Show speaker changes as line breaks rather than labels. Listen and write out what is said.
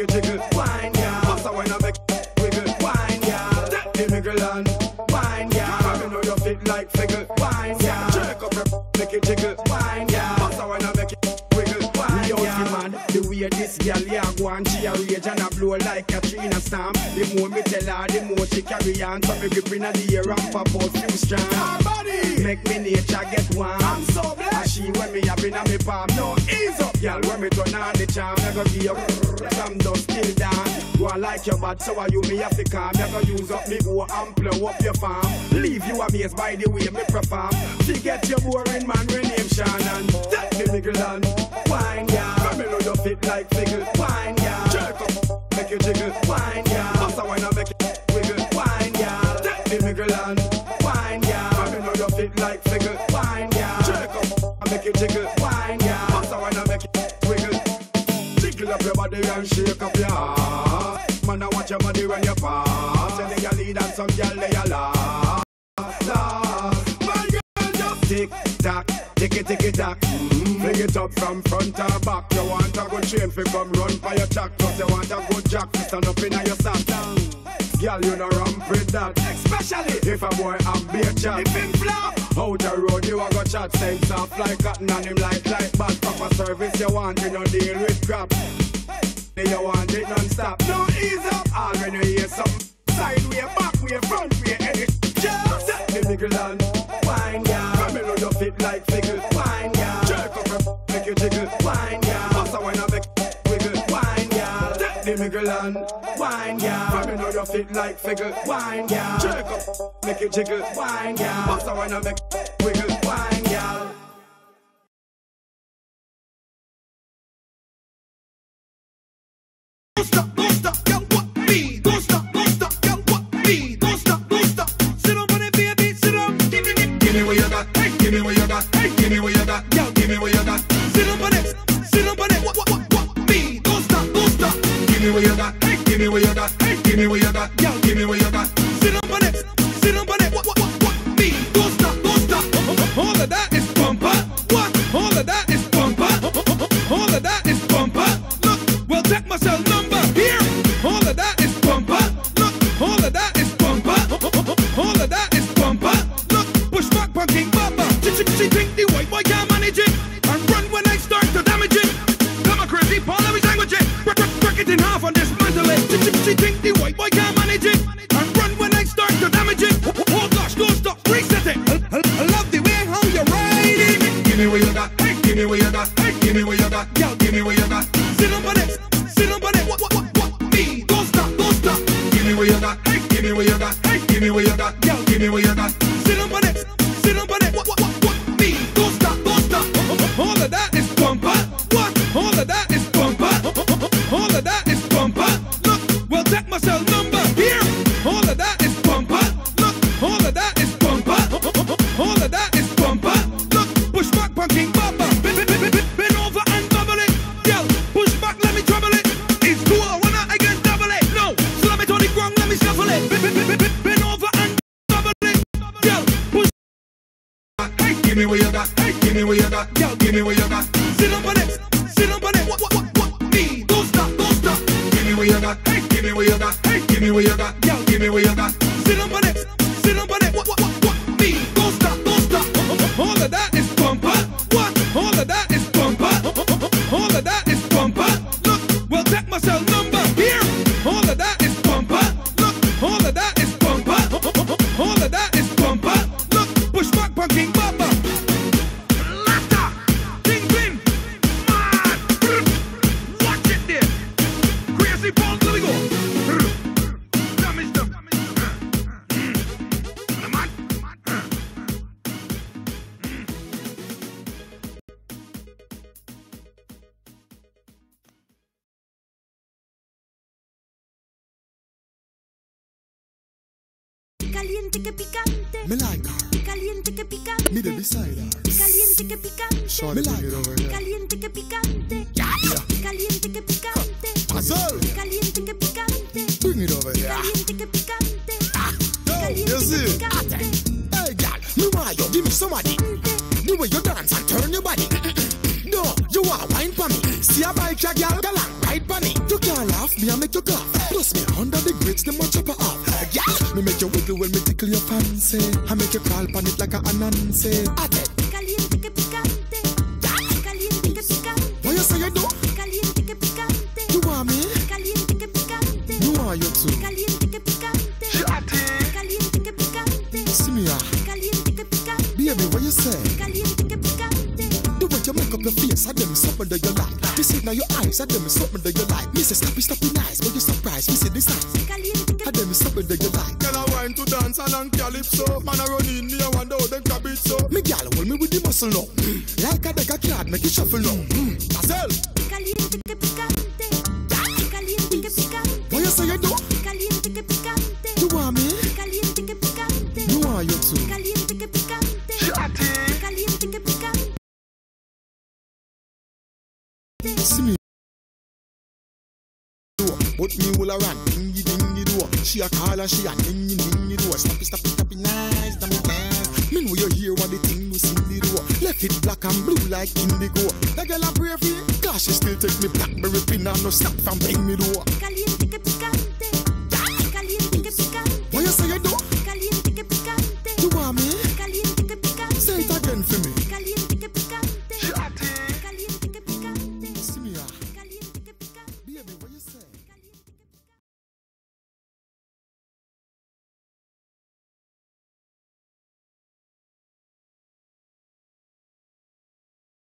you jiggle, wine, girl. Bust a wine and make wiggle, wine, girl. Take the middle and wine, girl. I know you fit like figgle, wine, girl. Jerk up your make it jiggle, wine, girl. Bust a wine and make it wiggle, wine, girl. Yo, man, the way this girl yeah go on, she a rage and a blow like Katrina Storm. The more me tell her, the more she carry on. So me grip in the air and pop out few strong. body make me nature get warm. I'm so blessed. And she when me up in a me palm, no girl. When me turn on the charm, me go give you some dust till down. Go on like your bad, so are you me have to calm. Me go use up me go and blow up your farm. Leave you amazed by the way me perform. Forget your boring man, rename Shannon. Take the middle and wine, girl. Me know you fit like figgle, wine, girl. Jerk up, make you jiggle, wine. Bust a wine and make it body and shake up your ass. Man, I watch your body when you pass. And you lead and some girl they a laugh. Laugh. My girl just tick tock, tick it, tick it tock. Mm-hmm. Fling it up from front or back. You want a good chain fi come run for your jack. Plus you want a good jack to stand up in your sock. Mm-hmm. Girl, you know ramp with that. Especially if a boy have beer chat. If him flop, out the road you a go chat. Sense off like cotton and him like like bad. Proper service you want, you no deal with crap. You want it non-stop. No ease up. All when you hear something. Side way, back way, front way, any. Just set the middle and wine, girl. Come know you fit like figgle. Wine, girl. Jerk up your make you jiggle. Wine, girl. Bust a wine and make wiggle. Wine, girl. Take the middle and wine, girl. Come know you fit like figgle. Wine, girl. Jerk up, make it jiggle. Wine, girl. Bust a wine and make wiggle.
Give me what you got. Girl, give me what you got. Sit on on it, sit on it. What, me? Don't stop, don't stop. All of that is bumper. What? All of that is bumper. All of that is bumper. Look, well, check my number here. All of that is bumper. Look, all of that is bumper. All of that is bumper. Look, push back, punking bumper. She, she, she think me what you got. Give me what you got. Give me what you got. Girl, give me what you got. Sit on it. Sit on it. What, what, what, what? Me. Don't stop, don't stop. Give me what you got. Give me what you got. Give me what you got. Girl, give me what you got. Sit on it. Sit on it. What, what, what, what? Me. Don't stop, don't stop. All of that me shuffle it. Bend, bend, bend, bend, over and bubble it. Girl, push Hey, give me what you got. Hey, give me what you got. Girl, give me what you got. Sit on it. Sit on it. What, what, what, what? Me. Don't stop, don't stop. Give me what you got. Hey, give me what you got. Hey, give me what you got. Girl, give me what you got.
Caliente que picante.
Me like her.
Caliente que picante.
Me the beside her.
Caliente que picante.
Shorty, bring it over here.
Caliente que picante. Caliente que picante.
Azul,
Caliente que picante.
bring it over here.
Caliente que picante.
Ah, yo,
Caliente que picante.
Hey, girl, me want you give me somebody. The way you dance and turn your body. No, you want wine for me. See a bike, girl, and ride for me. You can't laugh make you cough. I make you crawl pan it like a anansi. The way you make up your face, I them is something that you like. You see now your eyes, I them is something that you like. Me say stoppy, stoppy nice, but you surprised. Me say this time,
Caliente que
I them is something that you like.
Girl, I wine to dance and calypso. Man, I run in me, I wonder how them grab it so.
Me gal hold me with the muscle now. Mm. Like a deck of card, make it shuffle now. Mm. Marcel,
Caliente que picante. Caliente que picante.
what you say you do?
Caliente que picante.
You want me?
Caliente que picante.
You want you too?
Caliente
Put me all around, dingy dingy do. She a call she a dingy dingy do. Stop it, stop it, stop it, nice, damn it, dance. Mean when you hear what the thing we sing the do. Left it black and blue like indigo. The girl a pray for you, cause she still take me blackberry pin and no stop from bring me do.
Caliente